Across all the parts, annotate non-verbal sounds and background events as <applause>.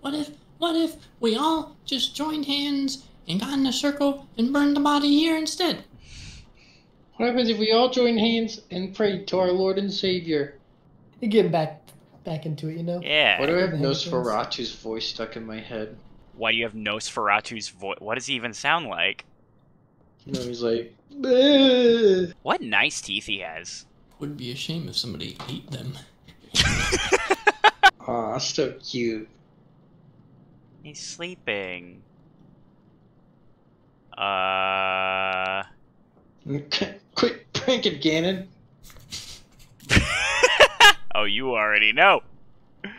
what if, what if we all just joined hands and got in a circle and burned the body here instead? What happens if we all join hands and pray to our Lord and Savior? You're getting back back into it, you know? Yeah. Why do I have Happens. Nosferatu's voice stuck in my head? Why do you have Nosferatu's voice? What does he even sound like? You know, he's like, "Bleh." <laughs> What nice teeth he has. Would be a shame if somebody ate them. <laughs> Aw, so cute. He's sleeping. Uh. <laughs> Quit pranking, Gannon. <laughs> oh, you already know. <laughs>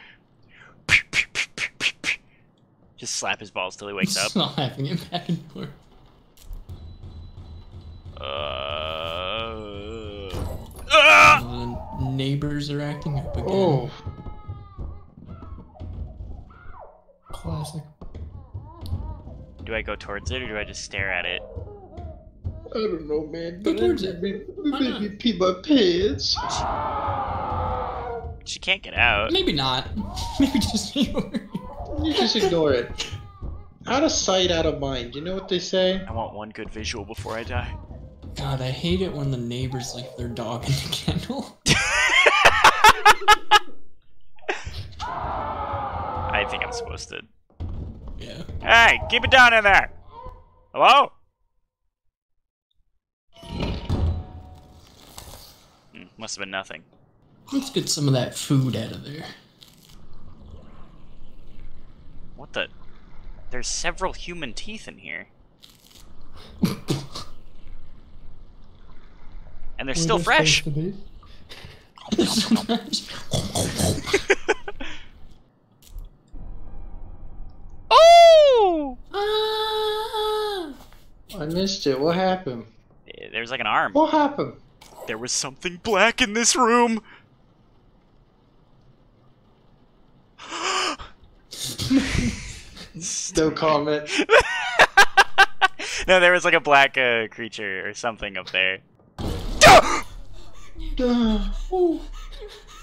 Just slap his balls till he wakes up. Not having it back and forth. Uh. Ah! The neighbors are acting up again. Oh, Do I go towards it or do I just stare at it? I don't know, man. Go towards it. made Why me, me pee my pants. She can't get out. Maybe not. <laughs> Maybe just <laughs> ignore it. You just ignore it. Out of sight, out of mind. You know what they say? I want one good visual before I die. God, I hate it when the neighbors leave their dog in the kennel. <laughs> I think I'm supposed to. Yeah. Hey, keep it down in there! Hello? Hmm, must have been nothing. Let's get some of that food out of there. What the? There's several human teeth in here. And they're still fresh. <laughs> <laughs> <laughs> missed it. What happened? There's like an arm. What happened? There was something black in this room. <gasps> No comment. <laughs> no, there was like a black uh, creature or something up there. <gasps>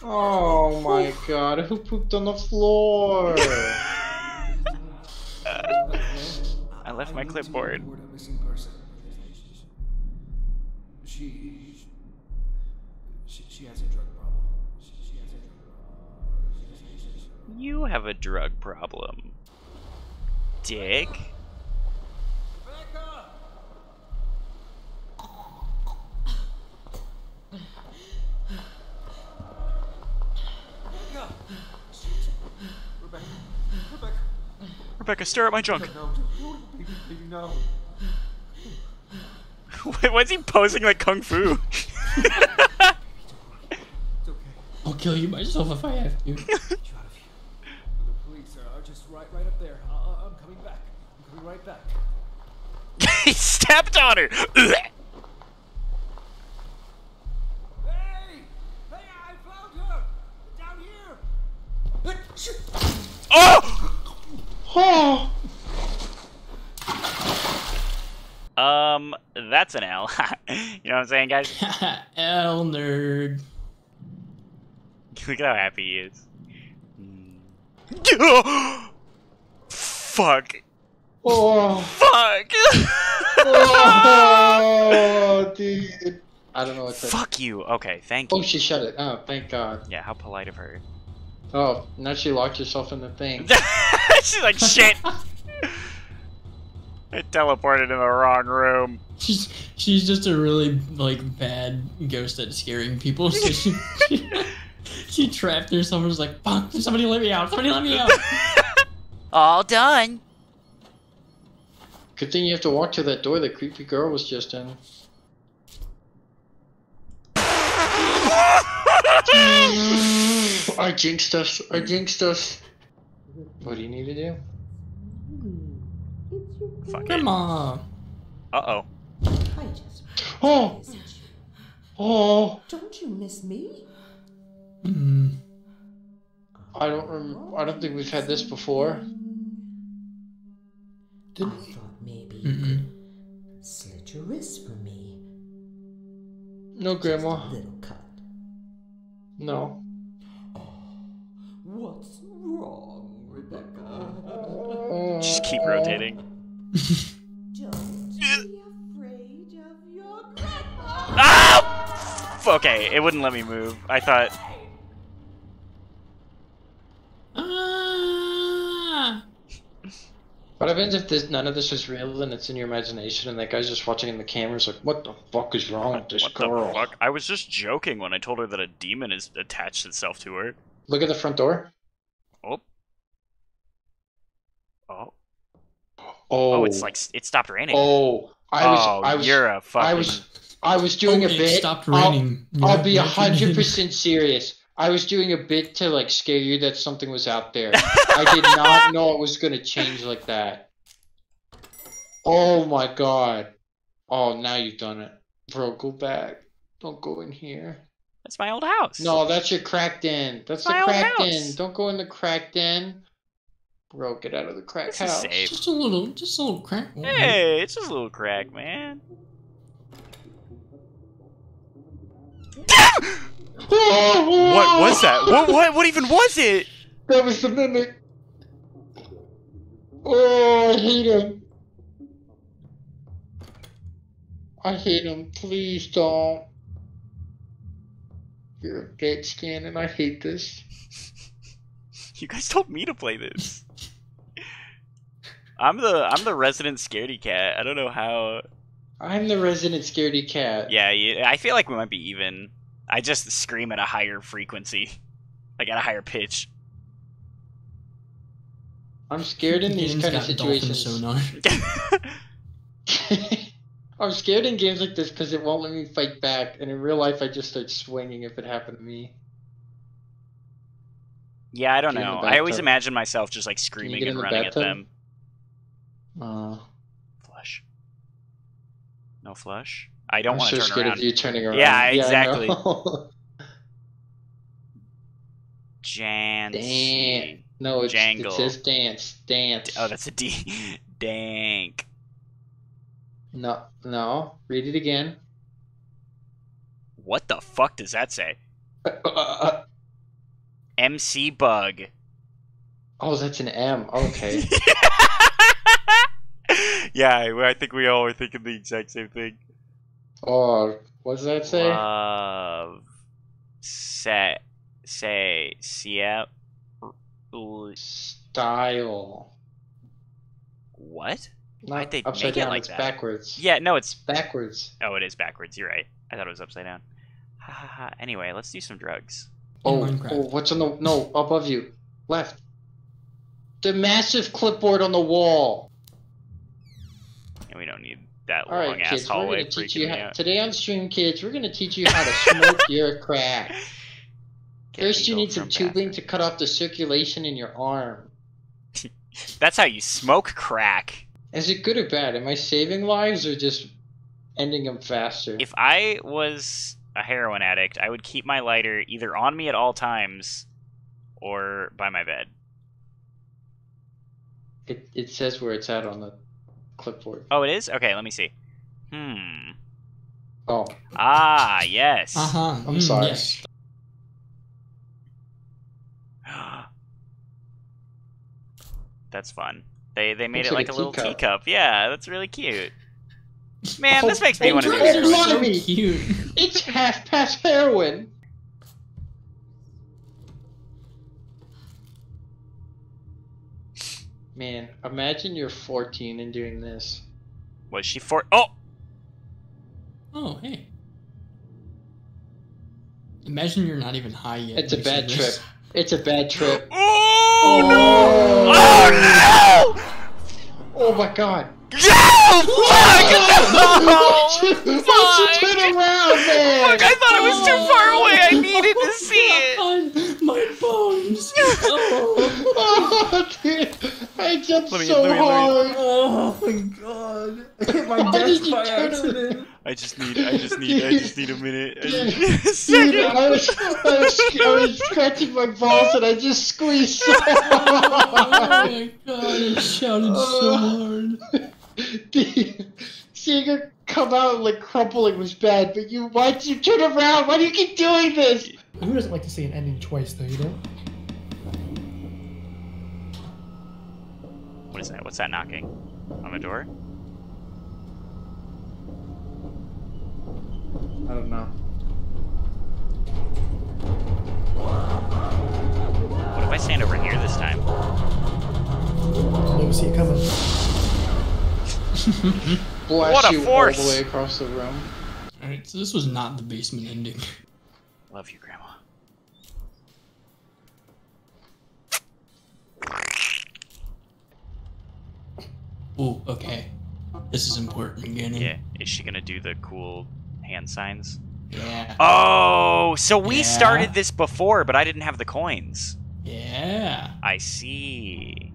oh my god, who pooped on the floor? <laughs> I left my clipboard. She, she, she has a drug problem. She, she has a drug problem. You have a drug problem. Dick. Rebecca! Rebecca! Rebecca! Rebecca! Rebecca, stare at my junk. No, no, baby, baby, no. Wait, Why is he posing like kung fu? It's okay. I'll kill you myself if I have to. <laughs> Get you out of here. The police are, are just right, right up there. I, I, I'm coming back. I'm coming right back. he stepped on her. I'm saying, guys? <laughs> L nerd. <laughs> Look at how happy he is. Mm. <gasps> Fuck. Oh! Fuck. Oh, <laughs> dude. I don't know what that. Fuck you. Okay, thank Oh, you. she shut it. Oh, thank God. Yeah, how polite of her. Oh, now she locked herself in the thing. She's like, shit. I teleported in the wrong room. She's she's just a really like bad ghost at scaring people. So <laughs> she she, she trapped herself and was like, "Fuck! Somebody let me out! Somebody let me out!" <laughs> All done. Good thing you have to walk to that door the creepy girl was just in. <laughs> I jinxed us. I jinxed us. What do you need to do? Fuck it. Grandma. Uh oh. Hi, Jasper. Oh! Oh! Don't you miss me? Mm. I don't rem- I don't think we've had this before. Did I thought maybe you Mm-mm. could slit your wrist for me. No, Just Grandma. a little cut. No. What's wrong, Rebecca? Just keep rotating. <laughs> Okay, it wouldn't let me move. I thought. Ah! What happens if this, none of this is real and it's in your imagination and that guy's just watching in the cameras like, what the fuck is wrong with this What girl? the fuck? I was just joking when I told her that a demon is attached itself to her. Look at the front door. Oh. Oh. Oh, Oh, it's like it stopped raining. Oh, I was, oh, I was, you're a fucking. I was, I was doing Oh, a it bit. stopped I'll- raining. I'll, be a that's what it hundred is. percent serious. I was doing a bit to like scare you that something was out there. <laughs> I did not know it was gonna change like that. Oh my god. Oh, now you've done it, bro. Go back. Don't go in here. That's my old house. No, that's your cracked in. That's the my old cracked house. in. Don't go in the cracked in. Bro, get out of the crack This is house. safe. Just a little, just a little crack. Hey, it's just a little crack, man. What was that? What? <laughs> What? What even was it? That was the mimic. Oh, I hate him. I hate him. Please don't. You're a Stan, and I hate this. You guys told me to play this. <laughs> I'm the I'm the resident scaredy cat. I don't know how. I'm the resident scaredy cat. Yeah, I feel like we might be even. I just scream at a higher frequency, like at a higher pitch. I'm scared in these kind of got dolphin situations. sonar. <laughs> <laughs> I'm scared in games like this because it won't let me fight back, and in real life, I just start swinging if it happened to me. yeah, I don't Get know. I always imagine myself just like screaming and in the running at them. Uh, Flush. No flush. I don't want to turn scared around. of you turning around. <laughs> Yeah, exactly. <laughs> Jan. Dan- no, it's, Jangle. it says dance. Dance. Oh, that's a D. <laughs> Dank. No, no. Read it again. What the fuck does that say? Uh, uh, uh, MC bug. oh, that's an M. Okay. yeah, I I think we all were thinking the exact same thing. Oh, what does that say? Love. Set. Say. Yeah. Style. What? Not Why'd they upside make it like it's that? backwards. Yeah, no, it's. Backwards. Oh, it is backwards. You're right. I thought it was upside down. Ha ha ha. Anyway, let's do some drugs. Oh, oh, what's on the no above you? Left. The massive clipboard on the wall. And we don't need that All right, long ass kids, we're hallway gonna teach you how, out. today on stream, kids. We're gonna teach you how to smoke <laughs> your crack. Get First, you need some tubing to cut off the circulation in your arm. <laughs> That's how you smoke crack. Is it good or bad? Am I saving lives or just ending them faster? If I was a heroin addict, I would keep my lighter either on me at all times or by my bed. It, it says where it's at on the clipboard. Oh, it is? Okay, let me see. Hmm. Oh, Ah, yes. Uh huh. I'm sorry. Yes. <gasps> That's fun. They they made Looks it like like, a a little teacup. teacup. Yeah, that's really cute. Man, Oh, this makes me want to do Dragon heroin. Ball! so cute. it's half past heroin. Man, imagine you're 14 and doing this. Was she for? Oh, Oh, hey. Imagine you're not even high yet. It's a and you see bad this. trip. It's a bad trip. oh, Oh, oh no! Oh my god. No! Fuck! Why'd you, why'd you Fuck! turn around, man? Fuck! I thought it was too far away. I needed to see it. God, my bones. <laughs> oh. Oh, dude, I jumped me- so let me- let hard. Oh my god. <laughs> I hit my Why did desk you by turn accident. I just need. I just need. I just need a minute. I Dude, just need a <laughs> Dude. I was, I was, I was scratching my balls and I just squeezed so oh my god, I shouted so oh. hard. Dude, seeing her come out like crumpling was bad, but you, why'd you turn around? Why do you keep doing this? Who doesn't like to see an ending twice, though, you know? What is that? What's that knocking? On the door? I don't know. What if I stand over here this time? Never see it coming. Blast What a you force! all the way across the room. Alright, so this was not the basement ending. <laughs> Love you, Grandma. Ooh, okay. This is important beginning. Yeah. Is she gonna do the cool hand signs? Yeah. Oh, so we Yeah. started this before, but I didn't have the coins. Yeah. I see.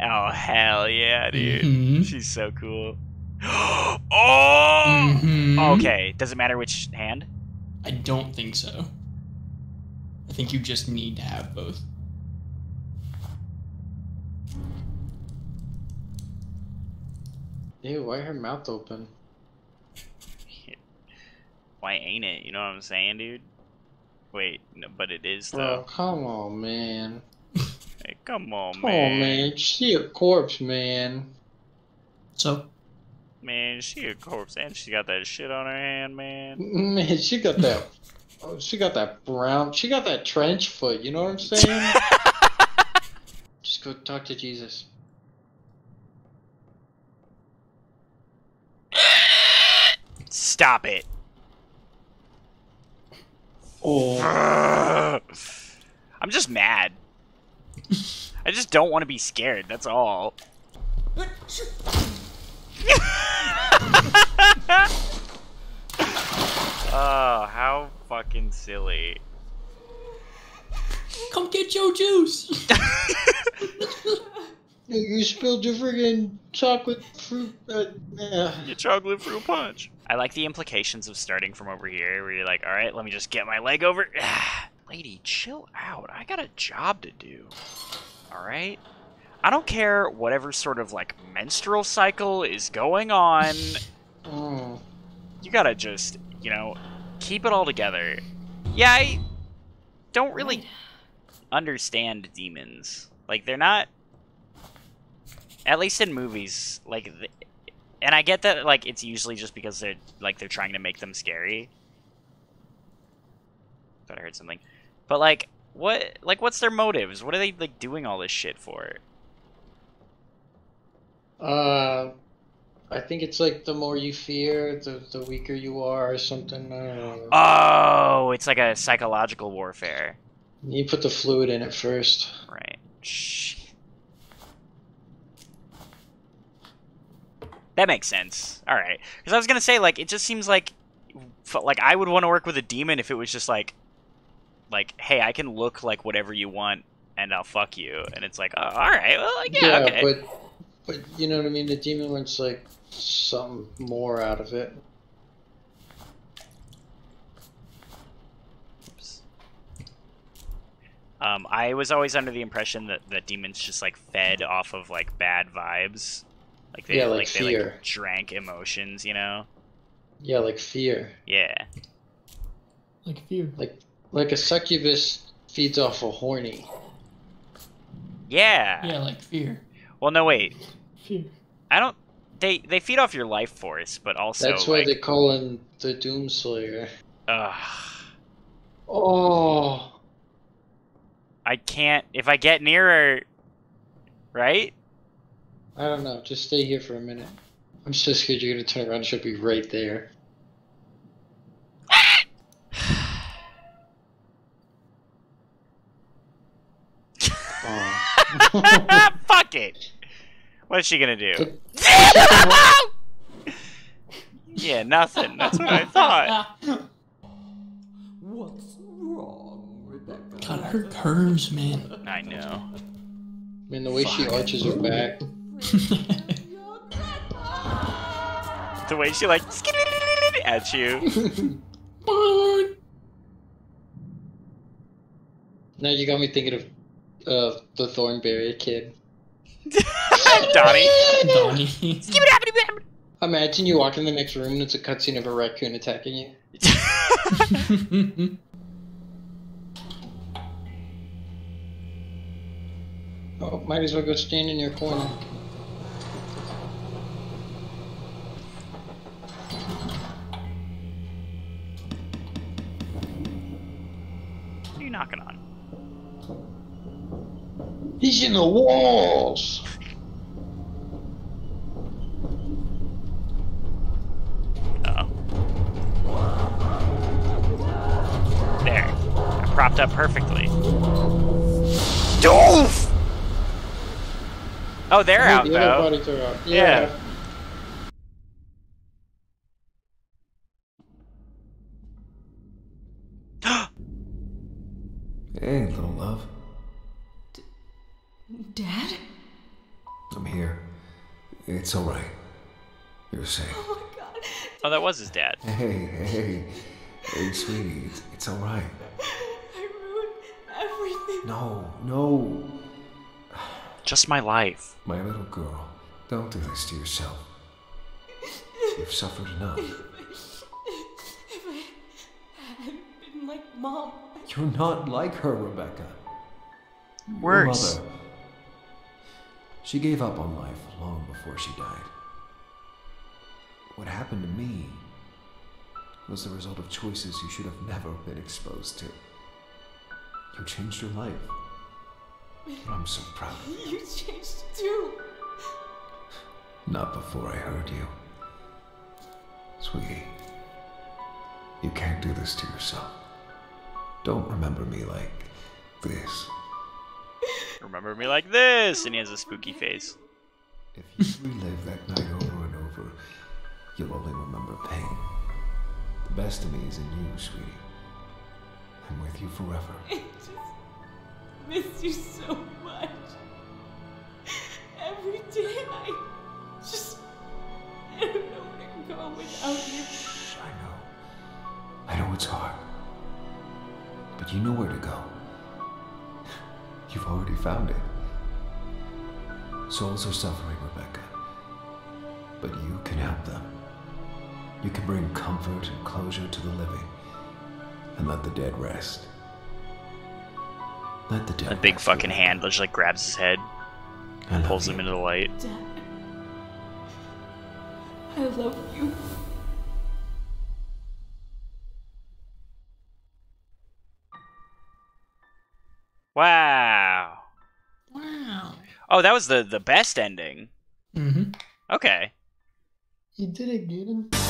Oh hell yeah, dude. Mhm. She's so cool. <gasps> oh. Mhm. Okay. Does it matter which hand? I don't think so. I think you just need to have both. Ew, why her mouth open? <laughs> Why ain't it? You know what I'm saying, dude? Wait, no, but it is though. Bro, though. come on, man. Hey, come on, Come man. on, man. She a corpse, man. So, Man, she a corpse and she got that shit on her hand, man. Man, she got that. Oh, she got that brown. She got that trench foot. You know what I'm saying? <laughs> Just go talk to Jesus. Stop it. Oh, <sighs> I'm just mad. I just don't want to be scared. That's all. Oh, how fucking silly. come get your juice. <laughs> you spilled your friggin' chocolate fruit. Uh, uh. Your chocolate fruit punch. I like the implications of starting from over here, where you're like, all right, let me just get my leg over. <sighs> Lady, chill out. I got a job to do. All right? I don't care whatever sort of like menstrual cycle is going on. Mm. You gotta just, you know, keep it all together. Yeah, I don't really understand demons. Like, they're not. At least in movies, like, th- and I get that, like, it's usually just because they're like they're trying to make them scary. Thought I heard something, but like, what, like, what's their motives? What are they like doing all this shit for? Uh, I think it's like the more you fear, the the weaker you are, or something. I don't know. Oh, it's like a psychological warfare, You put the fluid in it first. right? Shh. That makes sense. All right, because I was gonna say like it just seems like, like I would want to work with a demon if it was just like, like hey, I can look like whatever you want and I'll fuck you, and it's like, oh, all right, well, like, yeah, okay. but but you know what I mean. The demon wants like something more out of it. Oops. Um, I was always under the impression that that demons just like fed off of like bad vibes, like they Yeah, like they like fear. drank emotions, you know? Yeah, like fear. Yeah. Like fear. Like like a succubus feeds off a horny. Yeah. yeah, like fear. Well, no, wait. Fear. I don't. They they feed off your life force, but also That's why like, they call him the Doomslayer. ugh, Oh, I can't. If I get nearer, right? I don't know. Just stay here for a minute. I'm so scared you're gonna turn around and she'll be right there. Oh. <laughs> Fuck it. <laughs> What's she gonna do? <laughs> yeah, nothing. That's what I thought. What's wrong, Rebecca? God, her curves, man. I know. Man, the way she arches her back. <laughs> The way she like <laughs> at you. now you got me thinking of uh, the Thornberry kid. <laughs> Donnie. Donnie. Imagine you walk in the next room and it's a cutscene of a raccoon attacking you. <laughs> Oh, might as well go stand in your corner. He's in the walls. Uh oh. There. Propped up perfectly. Doof! Oh, they're out the though. bodies are out. Yeah. Yeah. It's alright. You're safe. Oh my god. Oh, that was his dad. Hey, hey, hey, sweetie, it's, it's alright. I ruined everything. No, no. Just my life. My little girl, don't do this to yourself. You've suffered enough. If I hadn't been like mom, You're not like her, Rebecca. Your mother. She gave up on life long before she died. What happened to me was the result of choices you should have never been exposed to. You changed your life. And I'm so proud of you. you changed too. Not before I heard you. Sweetie, you can't do this to yourself. Don't remember me like this. Remember me like this, and he has a spooky face. If you relive that night over and over, you'll only remember pain. The best of me is in you, sweetie. I'm with you forever. <laughs> I just miss you so much. Every day I just I don't know where to go without you. Shh, I know. I know it's hard. But you know where to go. You've already found it. Souls are suffering, Rebecca. But you can help them. You can bring comfort and closure to the living. And let the dead rest. Let the dead A big rest, fucking hand just like grabs his head, and love pulls you. him into the light. Dad. I love you. Wow. Wow. Oh, that was the the best ending. Mm-hmm. Okay. You did it, Gaiden.